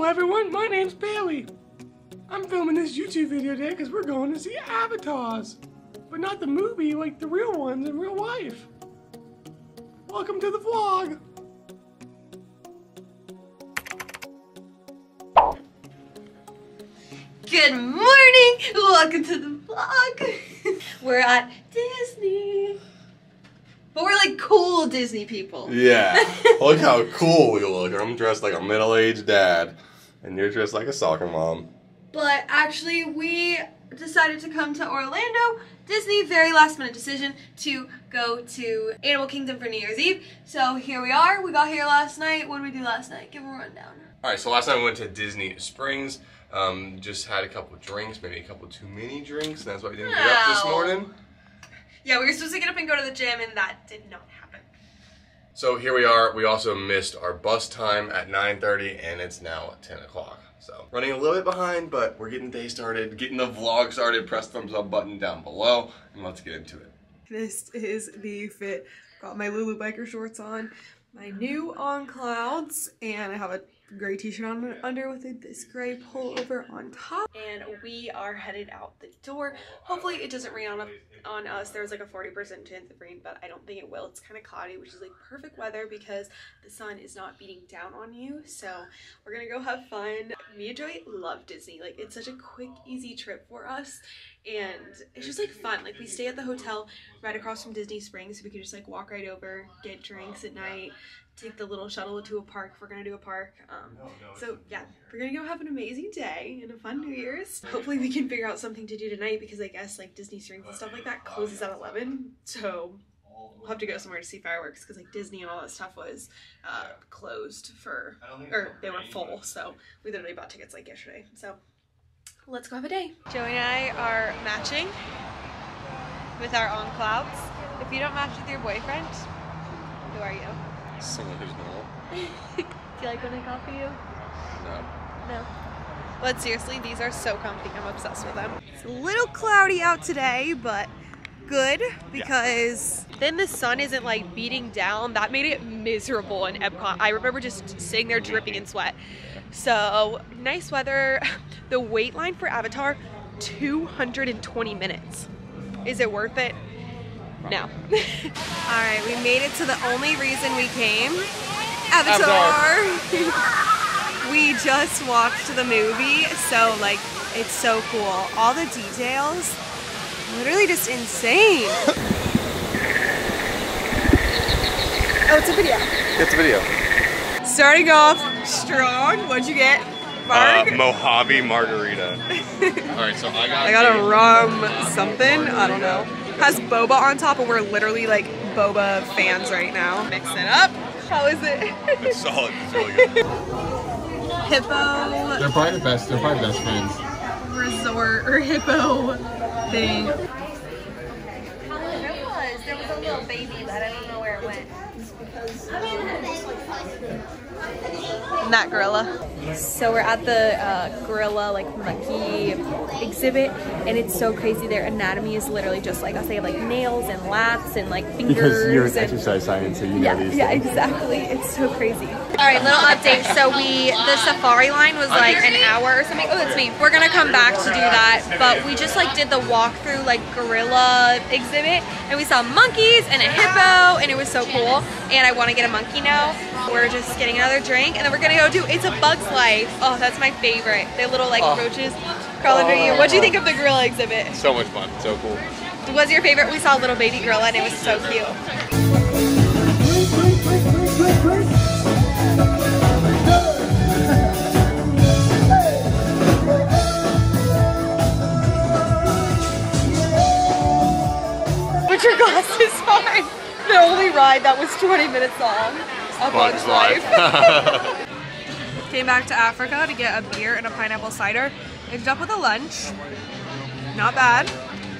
Hello everyone, my name's Bailey. I'm filming this YouTube video today because we're going to see avatars. But not the movie, like the real ones in real life. Welcome to the vlog. Good morning! Welcome to the vlog! We're at Disney. But we're like cool Disney people. Yeah. look how cool we look. I'm dressed like a middle aged dad, and you're dressed like a soccer mom. But actually, we decided to come to Orlando. Disney, very last minute decision to go to Animal Kingdom for New Year's Eve. So here we are. We got here last night. What did we do last night? Give a rundown. All right, so last night we went to Disney Springs. Um, just had a couple drinks, maybe a couple too many drinks, and that's why we didn't get up this morning. Yeah, we were supposed to get up and go to the gym, and that did not happen. So here we are. We also missed our bus time at 9:30, and it's now 10 o'clock. So running a little bit behind, but we're getting the day started, getting the vlog started. Press thumbs up button down below, and let's get into it. This is the fit. Got my Lulu biker shorts on, my new on clouds, and I have a gray t-shirt on under with a, this gray pullover on top. And we are headed out the door. Hopefully it doesn't rain on, on us. There's like a 40% chance of rain, but I don't think it will. It's kind of cloudy, which is like perfect weather because the sun is not beating down on you. So we're gonna go have fun. Me and Joey love Disney. Like it's such a quick, easy trip for us and it's just like fun. Like we stay at the hotel right across from Disney Springs, so we can just like walk right over, get drinks at night, take the little shuttle to a park if we're gonna do a park. Um, so yeah, we're gonna go have an amazing day and a fun New Year's. Hopefully we can figure out something to do tonight because I guess like Disney Springs and stuff like that closes at 11. So we'll have to go somewhere to see fireworks because like Disney and all that stuff was uh, closed for, or they were full. So we literally bought tickets like yesterday. So let's go have a day. Joey and I are matching with our On Clouds. If you don't match with your boyfriend, who are you? Someone who's normal. Do you like when I copy you? No. No. But seriously, these are so comfy. I'm obsessed with them. It's a little cloudy out today, but good because then the sun isn't like beating down. That made it miserable in Epcot. I remember just sitting there dripping in sweat. So nice weather. The wait line for Avatar, 220 minutes. Is it worth it? No. All right, we made it to the only reason we came. Avatar. we just watched the movie, so like it's so cool. All the details, literally just insane. oh, it's a video. It's a video. Starting off strong. What'd you get? Uh, Mojave Margarita. All right, so I got. I got a rum something. I don't know. Has boba on top, and we're literally like boba fans right now. Mix it up. How is it? It's solid. It's really good. Hippo They're probably the best. They're probably the best fans. resort or hippo thing. There was. There was a little baby, but I don't know where it went. That gorilla. So we're at the uh, gorilla like monkey exhibit, and it's so crazy. Their anatomy is literally just like us. They have like nails and lats and like fingers. Because you're in and- exercise science, so you yeah, know these yeah, things. exactly. It's so crazy. All right, little update. So we, the safari line was like an hour or something. Oh, that's me. We're gonna come back to do that, but we just like did the walkthrough like gorilla exhibit, and we saw monkeys and a hippo, and it was so cool. And I want to get a monkey now. We're just getting another drink, and then we're gonna go do It's a Bug's Life. Oh, that's my favorite. They little like oh. roaches crawl under you. What do you oh. think of the gorilla exhibit? So much fun. So cool. Was your favorite? We saw a little baby gorilla, and it was so cute. Put your glasses on. The only ride that was 20 minutes long. A Bug's Life. Came back to Africa to get a beer and a pineapple cider. Ended up with a lunch. Not bad.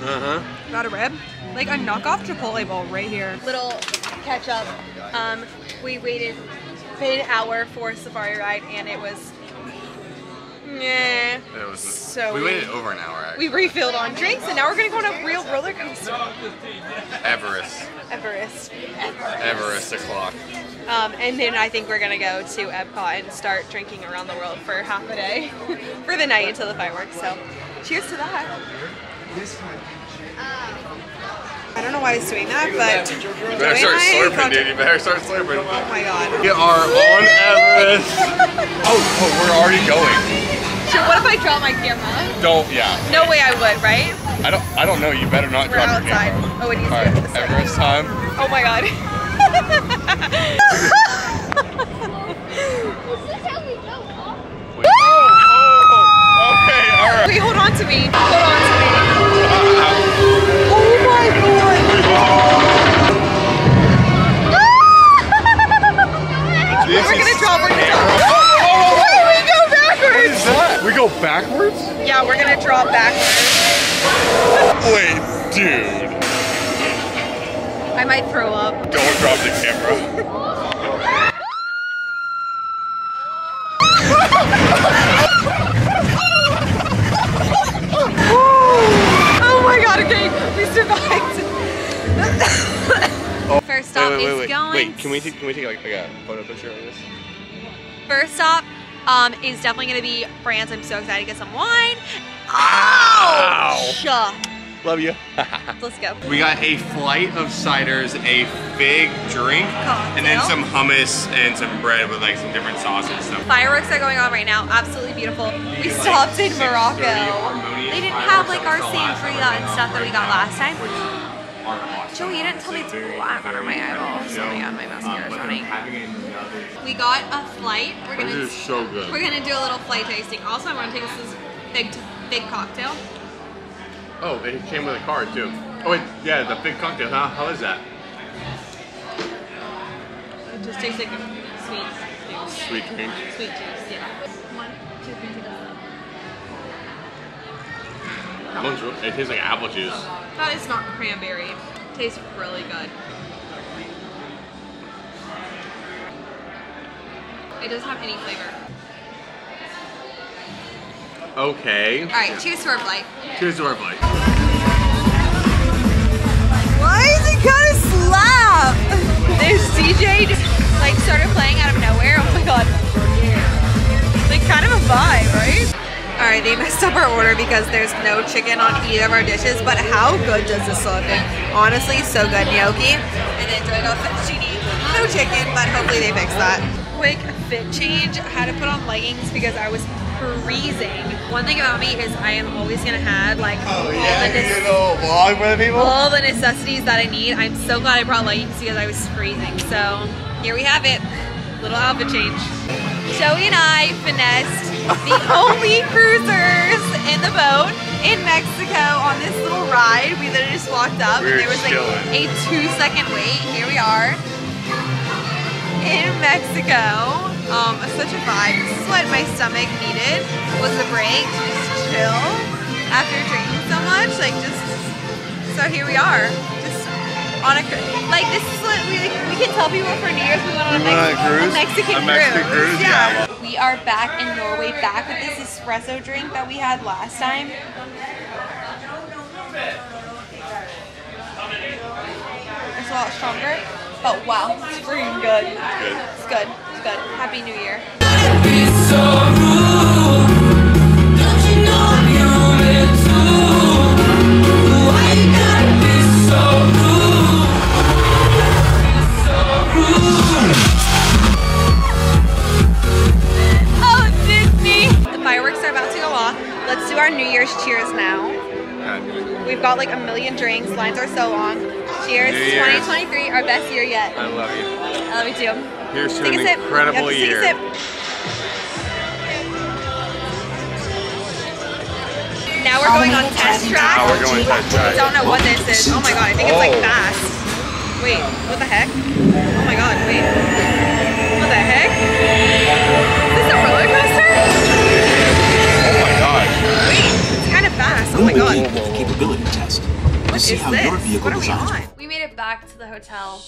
Uh huh. Got a rib. Like a knockoff Chipotle bowl right here. Little catch up. Um, we waited paid an hour for a safari ride, and it was yeah. It was. So we we- waited over an hour Actually. We refilled on drinks and now we're gonna go on a real roller coaster. Everest. Everest. Everest o'clock. Um, and then I think we're gonna go to Epcot and start drinking around the world for half a day for the night until the fireworks. So, cheers to that. I don't know why he's doing that, but You better start slurping, dude. You better start slurping. oh my god. We are on Everest. oh, oh, we're already going. So what if I drop my camera? Don't, yeah. No way I would, right? I don't, I don't know. You better not We're drop your outside. camera. Oh, it needs to right, way. Everest time. Oh my god. Oh, oh, oh, okay, all right. Wait, hold on to me. Hold on to me. Uh, uh, First stop wait, wait, is wait, wait. going. Wait, can we take, can we take like, like a photo picture of this? First stop um, is definitely gonna be France. I'm so excited to get some wine. Ouch! Love you. Let's go. we got a flight of ciders, a big drink, and then some hummus and some bread with like some different sauces and stuff. Fireworks are going on right now. Absolutely beautiful. We get, like, stopped in Morocco. They didn't have like our that was sangria and stuff that we got last time. Joey, you didn't tell me it's black under my eyeballs. Oh my god, my mascara's running. then having another- We got a flight. We're gonna This is so good. we're gonna do a little flight tasting. Also, I'm gonna take this big big cocktail. Oh, it came with a card too. Oh wait, yeah, the big cocktail. How, how is that? It just tastes like sweet juice. Sweet drink. Sweet juice, yeah. One, two, three, two, That one's real, it tastes like apple juice. That is not cranberry. It Tastes really good. It doesn't have any flavor. Okay. Alright, cheers to our flight. Cheers to our flight. Why is it kind of slap? This DJ just, like started playing out of nowhere. Oh my god. Like kind of a vibe, right? All right, they messed up our order because there's no chicken on either of our dishes. But how good does this look? Honestly, so good. Gnocchi and then Joy got fettuccine. No chicken, but hopefully they fix that. Quick fit change. I had to put on leggings because I was freezing. One thing about me is I am always gonna have like oh, all the nec- little vlog for the people. all the necessities that I need. I'm so glad I brought leggings because I was freezing. So here we have it. Little outfit change. Joey and I finessed the only cruisers in the boat in Mexico on this little ride. We literally just walked up We and there was like chilling. a two second wait. Here we are in Mexico. Um, such a vibe. This is what my stomach needed was a break to just chill after drinking so much. Like just so here we are, on a cru- like this is what we we can tell people for New Year's we went on a, We went on a Mex- cruise? Mexican A Mexican cruise, yeah. We are back in Norway, back with this espresso drink that we had last time. It's a lot stronger, but wow, it's freaking good. It's good. It's good. Happy New Year. We've got like a million drinks. Lines are so long. Cheers, 2023, our best year yet. I love you. I love you too. Here's to an incredible year. Take a sip. Now we're going on test track. Now we're going test track. Don't know what this is. Oh my god, I think it's like Oh. fast. Wait, what the heck? Oh my god, wait. What the heck? Is this a roller coaster? Oh my gosh. Wait, it's kind of fast. Oh my god. Capability test. What see how this? your vehicle What are we designs on? We made it back to the hotel.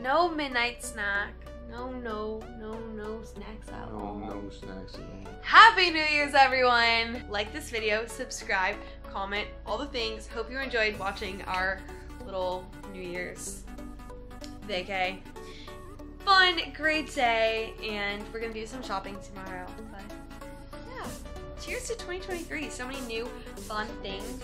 No midnight snack. No, no, no, no snacks at all. no no snacks at all. Happy New Year's, everyone! Like this video, subscribe, comment, all the things. Hope you enjoyed watching our little New Year's vacay. fun, great day, and we're gonna do some shopping tomorrow. But yeah, cheers to 2023. So many new fun things.